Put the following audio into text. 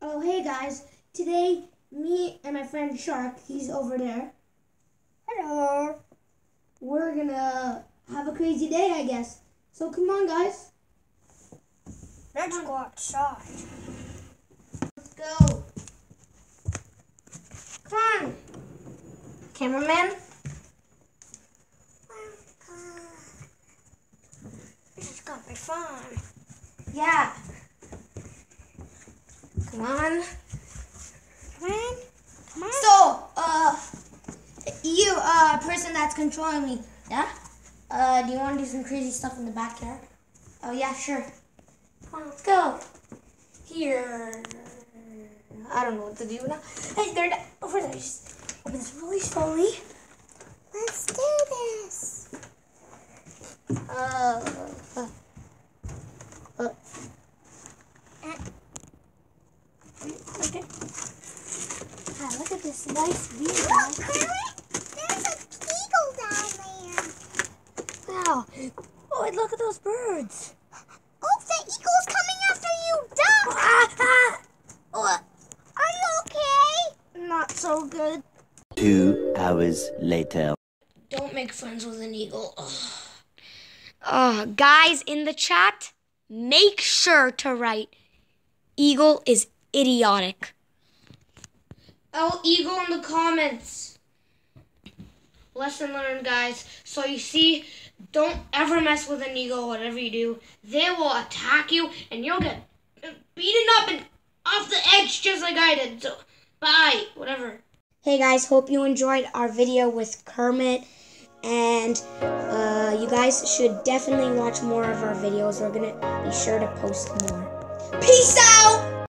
Oh, hey guys. Today, me and my friend Shark, he's over there. Hello. We're gonna have a crazy day, I guess. So come on, guys. Let's go outside. Let's go. Come on. Cameraman? Is fun. Yeah. Come on. Come on. Come on. So, uh, you, uh, person that's controlling me, yeah? Uh, do you want to do some crazy stuff in the backyard? Oh, yeah, sure. Come on, let's go. Here. I don't know what to do now. Hey, there, over there. Just open this really slowly. Let's do this. Uh, uh, uh. Okay. Ah, look at this nice view, guys. There's a eagle down there. Wow. Oh, and look at those birds. Oh, the eagle's coming after you. Duck. Ah, ah. Oh, Are you okay? not so good. Two hours later. Don't make friends with an eagle. Oh, guys in the chat, make sure to write eagle is idiotic. Oh, eagle in the comments. Lesson learned, guys. So you see, don't ever mess with an eagle, whatever you do. They will attack you, and you'll get beaten up and off the edge just like I did. So, bye, whatever. Hey guys, hope you enjoyed our video with Kermit. And guys should definitely watch more of our videos. We're going to be sure to post more. Peace out!